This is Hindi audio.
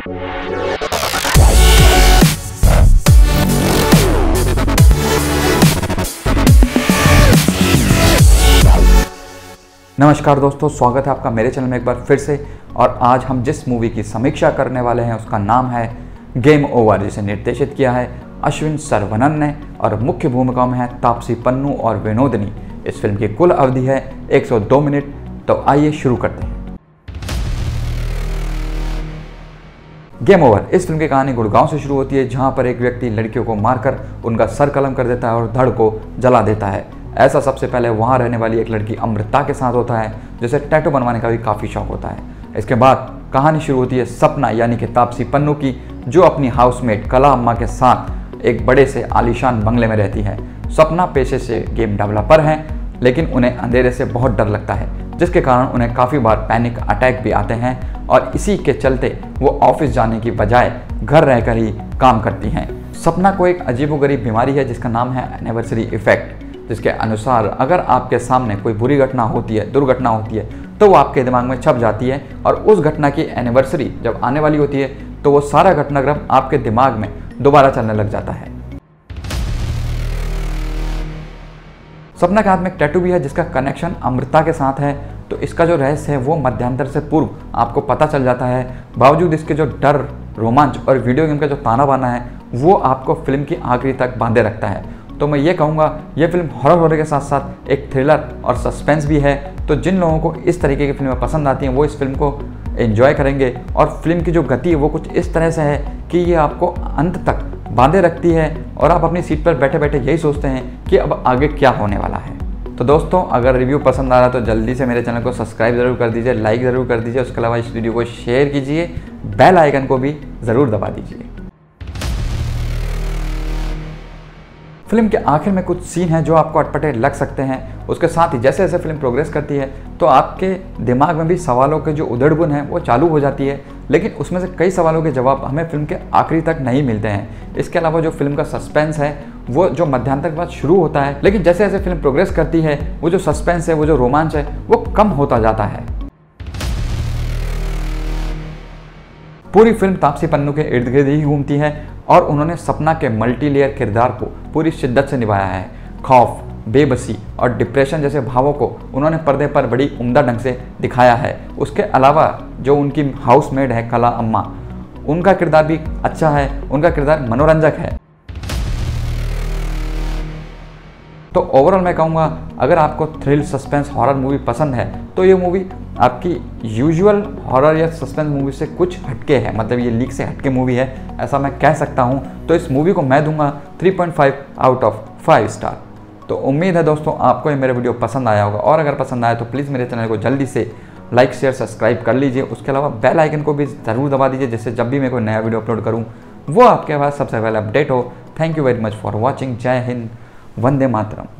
नमस्कार दोस्तों, स्वागत है आपका मेरे चैनल में एक बार फिर से। और आज हम जिस मूवी की समीक्षा करने वाले हैं, उसका नाम है गेम ओवर जिसे निर्देशित किया है अश्विन सरवनन ने। और मुख्य भूमिका में है तापसी पन्नू और विनोदनी। इस फ़िल्म की कुल अवधि है 102 मिनट तो आइए शुरू करते हैं। गेम ओवर इस फ़िल्म की कहानी गुड़गांव से शुरू होती है, जहाँ पर एक व्यक्ति लड़कियों को मारकर उनका सर कलम कर देता है और धड़ को जला देता है। ऐसा सबसे पहले वहाँ रहने वाली एक लड़की अमृता के साथ होता है, जिसे टैटू बनवाने का भी काफ़ी शौक होता है। इसके बाद कहानी शुरू होती है सपना, यानी कि तापसी पन्नू की, जो अपनी हाउसमेट कला अम्मा के साथ एक बड़े से आलिशान बंगले में रहती है। सपना पेशे से गेम डेवलपर हैं, लेकिन उन्हें अंधेरे से बहुत डर लगता है। जिसके कारण उन्हें काफ़ी बार पैनिक अटैक भी आते हैं और इसी के चलते वो ऑफ़िस जाने की बजाय घर रहकर ही काम करती हैं। सपना को एक अजीबोगरीब बीमारी है जिसका नाम है एनिवर्सरी इफ़ेक्ट जिसके अनुसार अगर आपके सामने कोई बुरी घटना होती है, दुर्घटना होती है तो वो आपके दिमाग में छप जाती है और उस घटना की एनिवर्सरी जब आने वाली होती है तो वो सारा घटनाक्रम आपके दिमाग में दोबारा चलने लग जाता है। सपना के हाथ में एक टैटू भी है जिसका कनेक्शन अमृता के साथ है। तो इसका जो रहस्य है, वो मध्यांतर से पूर्व आपको पता चल जाता है। बावजूद इसके जो डर, रोमांच और वीडियो गेम का जो ताना बाना है, वो आपको फ़िल्म की आखिरी तक बांधे रखता है। तो मैं ये कहूँगा, ये फ़िल्म हॉरर होने के साथ साथ एक थ्रिलर और सस्पेंस भी है। तो जिन लोगों को इस तरीके की फ़िल्में पसंद आती हैं, वो इस फ़िल्म को एंजॉय करेंगे। और फ़िल्म की जो गति है, वो कुछ इस तरह से है कि ये आपको अंत तक बांधे रखती है। और आप अपनी सीट पर बैठे बैठे यही सोचते हैं कि अब आगे क्या होने वाला है। तो दोस्तों, अगर रिव्यू पसंद आ रहा है तो जल्दी से मेरे चैनल को सब्सक्राइब ज़रूर कर दीजिए लाइक ज़रूर कर दीजिए, उसके अलावा इस वीडियो को शेयर कीजिए बेल आइकन को भी ज़रूर दबा दीजिए। फ़िल्म के आखिर में कुछ सीन हैं जो आपको अटपटे लग सकते हैं। उसके साथ ही जैसे जैसे फ़िल्म प्रोग्रेस करती है तो आपके दिमाग में भी सवालों के जो उधड़बुन है, वो चालू हो जाती है। लेकिन उसमें से कई सवालों के जवाब हमें फ़िल्म के आखिरी तक नहीं मिलते हैं। इसके अलावा जो फ़िल्म का सस्पेंस है वो जो मध्यांतर के बाद शुरू होता है, लेकिन जैसे जैसे फ़िल्म प्रोग्रेस करती है, वो जो सस्पेंस है, वो जो रोमांच है, वो कम होता जाता है। पूरी फ़िल्म तापसी पन्नू के इर्द गिर्द ही घूमती है और उन्होंने सपना के मल्टी लेयर किरदार को पूरी शिद्दत से निभाया है। खौफ, बेबसी और डिप्रेशन जैसे भावों को उन्होंने पर्दे पर बड़ी उम्दा ढंग से दिखाया है। उसके अलावा जो उनकी हाउसमेड है, कला अम्मा, उनका किरदार भी अच्छा है, उनका किरदार मनोरंजक है। तो ओवरऑल मैं कहूँगा, अगर आपको थ्रिल सस्पेंस हॉरर मूवी पसंद है तो ये मूवी आपकी यूजुअल हॉरर या सस्पेंस मूवी से कुछ हटके है मतलब ये लीक से हटके मूवी है, ऐसा मैं कह सकता हूँ। तो इस मूवी को मैं दूँगा 3.5 आउट ऑफ़ 5 स्टार तो उम्मीद है दोस्तों, आपको ये मेरा वीडियो पसंद आया होगा। और अगर पसंद आया तो प्लीज़ मेरे चैनल को जल्दी से लाइक शेयर सब्सक्राइब कर लीजिए। उसके अलावा बेल आइकन को भी ज़रूर दबा दीजिए, जिससे जब भी मैं कोई नया वीडियो अपलोड करूँ, वो आपके पास सबसे पहले अपडेट हो। Thank you very much for watching जय हिंद। वंदे मातरम।